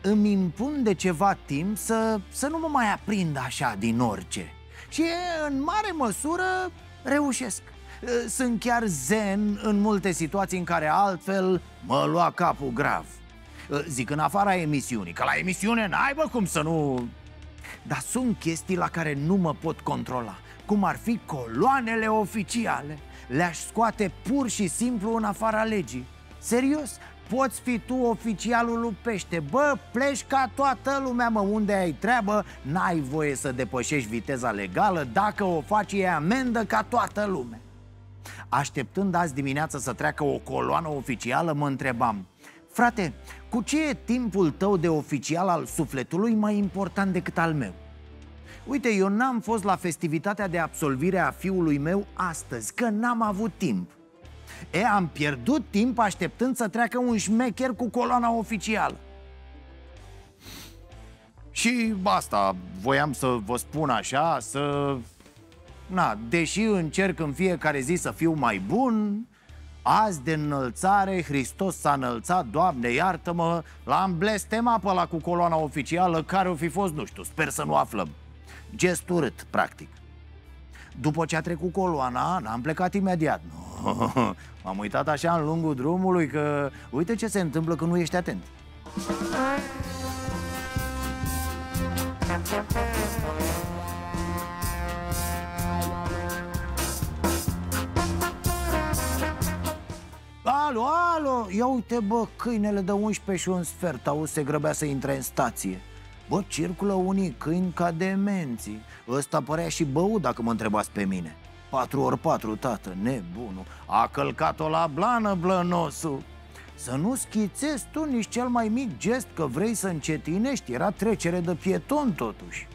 îmi impun de ceva timp să, să nu mă mai aprind așa din orice. Și în mare măsură reușesc. Sunt chiar zen în multe situații în care altfel mă lua capul grav. Zic în afara emisiunii, că la emisiune n-ai bă cum să nu... Dar sunt chestii la care nu mă pot controla Cum ar fi coloanele oficiale. Le-aș scoate pur și simplu în afara legii. Serios, poți fi tu oficialul lui Pește. Bă, pleci ca toată lumea, mă, unde ai treabă N-ai voie să depășești viteza legală Dacă o faci. E amendă ca toată lumea. Așteptând azi dimineață să treacă o coloană oficială, mă întrebam Frate, cu ce e timpul tău de oficial al sufletului mai important decât al meu? Uite, eu n-am fost la festivitatea de absolvire a fiului meu astăzi, că n-am avut timp E, am pierdut timp așteptând să treacă un șmecher cu coloana oficială. Și asta, voiam să vă spun așa, să... Na, deși încerc în fiecare zi să fiu mai bun Azi de înălțare, Hristos s-a înălțat, Doamne iartă-mă L-am blestemat pe la cu coloana oficială Care o fi fost, nu știu, sper să nu aflăm. Gest urât, practic. După ce a trecut coloana, n-am plecat imediat no. M-am uitat așa în lungul drumului că Uite ce se întâmplă când nu ești atent. Alo, alo, ia uite bă, câinele de 11 și un sfert Auzi, se grăbea să intre în stație. Bă, circulă unii câini ca demenții. Ăsta părea și băut dacă mă întrebați pe mine 4 ori 4, tată, nebunul A călcat-o la blană, blănosul. Să nu schițezi tu nici cel mai mic gest că vrei să încetinești Era trecere de pieton totuși.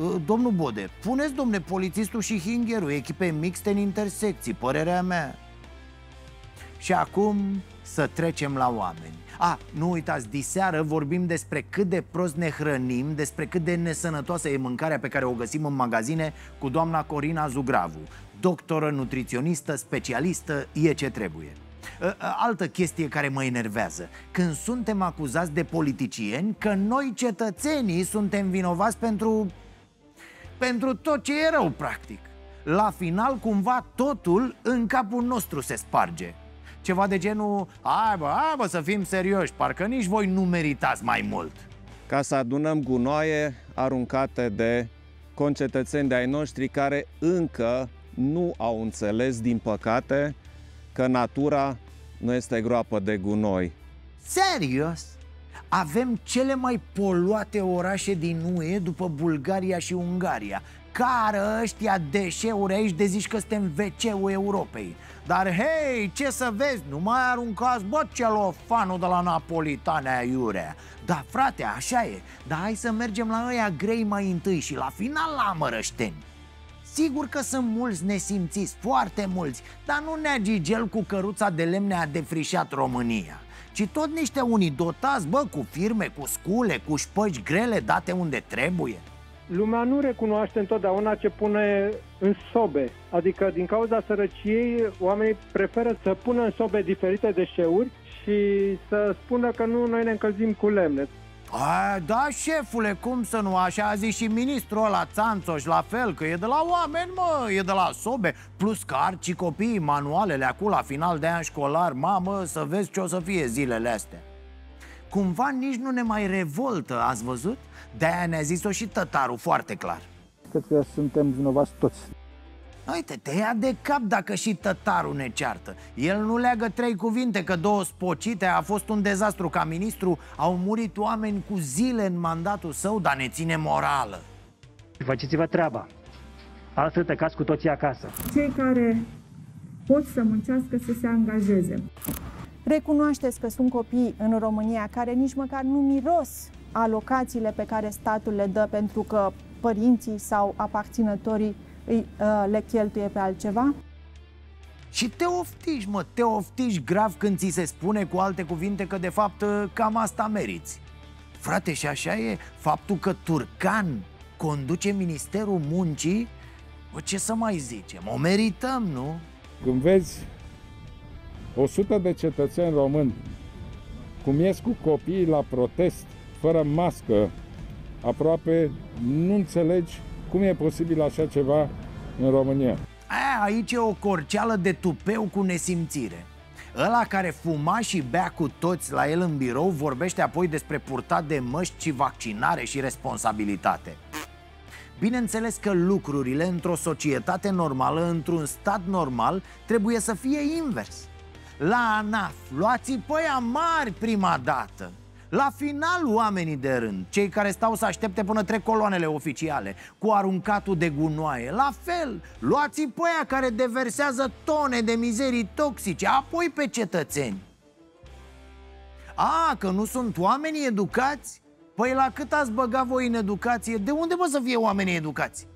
Ă, Domnul Bode, puneți, domne, polițistul și hingerul Echipe mixte în intersecții, părerea mea. Și acum să trecem la oameni a, nu uitați, diseară vorbim despre cât de prost ne hrănim Despre cât de nesănătoasă e mâncarea pe care o găsim în magazine Cu doamna Corina Zugravu Doctoră, nutriționistă, specialistă, e ce trebuie. Altă chestie care mă enervează. Când suntem acuzați de politicieni Că noi cetățenii suntem vinovați pentru... Pentru tot ce e rău, practic. La final, cumva, totul în capul nostru se sparge ceva de genul Hai bă, hai bă să fim serioși, parcă nici voi nu meritați mai mult Ca să adunăm gunoaie aruncate de concetățeni de ai noștri care încă nu au înțeles, din păcate, că natura nu este groapă de gunoi. Serios? Avem cele mai poluate orașe din UE după Bulgaria și Ungaria Care ăștia deșeuri aici de zici că suntem wc Europei. Dar hei, ce să vezi, nu mai aruncați, bă, celofanul de la Napolitane iurea Da, frate, așa e, dar hai să mergem la ăia grei mai întâi și la final la mărășteni Sigur că sunt mulți nesimțiți, foarte mulți Dar nu ne gigel cu căruța de lemne a defrișat România. Ci tot niște unii dotați, bă, cu firme, cu scule, cu șpăci grele date unde trebuie lumea nu recunoaște întotdeauna ce pune în sobe. Adică din cauza sărăciei, oamenii preferă să pună în sobe diferite deșeuri și să spună că nu noi ne încălzim cu lemne. A, da, șefule, cum să nu? Așa a zis și ministrul ăla, Țanțoș, la fel, că e de la oameni, mă, e de la sobe Plus că arci copiii manualele acolo la final de an școlar Mamă, să vezi ce o să fie zilele astea Cumva nici nu ne mai revoltă, ați văzut? De-aia ne-a zis-o și tătarul foarte clar. Cred că suntem vinovați toți. Uite, te ia de cap dacă și tătarul ne ceartă. El nu leagă trei cuvinte că două spocite A fost un dezastru ca ministru Au murit oameni cu zile în mandatul său Dar ne ține morală. Faceți-vă treaba. Altfel plecați cu toții acasă. Cei care pot să muncească să se angajeze Recunoașteți că sunt copii în România care nici măcar nu miros alocațiile pe care statul le dă pentru că părinții sau aparținătorii îi, uh, le cheltuie pe altceva? Și te oftiși, mă, te oftiși grav când ți se spune cu alte cuvinte că de fapt uh, cam asta meriți Frate, și așa e faptul că Turcan conduce Ministerul Muncii Bă, ce să mai zicem, o merităm, nu? Când vezi 100 de cetățeni români cum ies cu copiii la protest, fără mască, aproape nu înțelegi cum e posibil așa ceva în România. A, aici e o corceală de tupeu cu nesimțire. Ăla care fuma și bea cu toți la el în birou Vorbește apoi despre purtat de măști și vaccinare și responsabilitate. Bineînțeles că lucrurile într-o societate normală, într-un stat normal, trebuie să fie invers La ANAF, luați-i pe mari prima dată la final, oamenii de rând, cei care stau să aștepte până trec coloanele oficiale Cu aruncatul de gunoaie La fel, luați-i pe aia care deversează tone de mizerii toxice Apoi pe cetățeni A, că nu sunt oamenii educați? Păi la cât ați băgat voi în educație? De unde vă să fie oamenii educați?